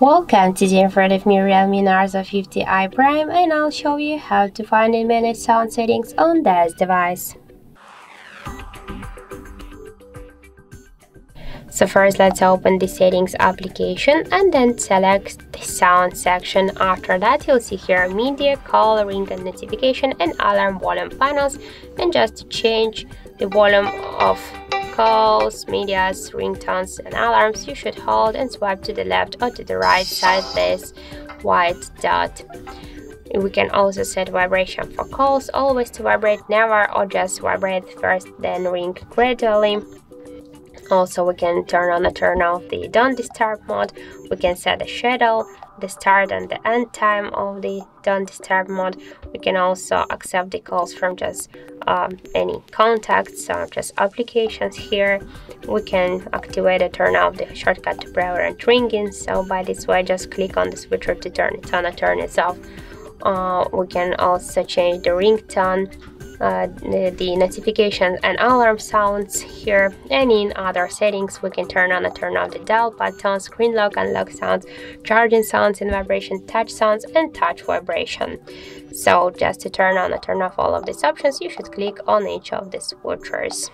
Welcome to the in front of me Realme Narzo 50i Prime and I'll show you how to find and manage sound settings on this device. So first let's open the settings application and then select the sound section. After that you'll see here media, call, ring and notification and alarm volume panels and just change the volume of calls, medias, ringtones, and alarms, you should hold and swipe to the left or to the right side this white dot. We can also set vibration for calls, always to vibrate never or just vibrate first then ring gradually. Also we can turn on and turn off the don't disturb mode, we can set the schedule, the start and the end time of the don't disturb mode. We can also accept the calls from just um, any contacts or just applications here. We can activate or turn off the shortcut to prevalent ringing. So by this way, just click on the switcher to turn it on or turn it off. Uh, we can also change the ringtone uh, the, notifications and alarm sounds here. And in other settings we can turn on and turn off the dial tone screen lock and lock sounds charging sounds and vibration touch sounds and touch vibration. So just to turn on and turn off all of these options you should click on each of these switchers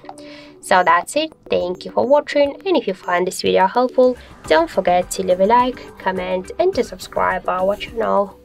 so that's it. Thank you for watching. And if you find this video helpful don't forget to leave a like comment and to subscribe our channel